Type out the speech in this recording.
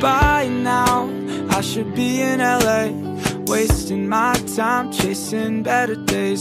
By now, I should be in LA Wasting my time chasing better days.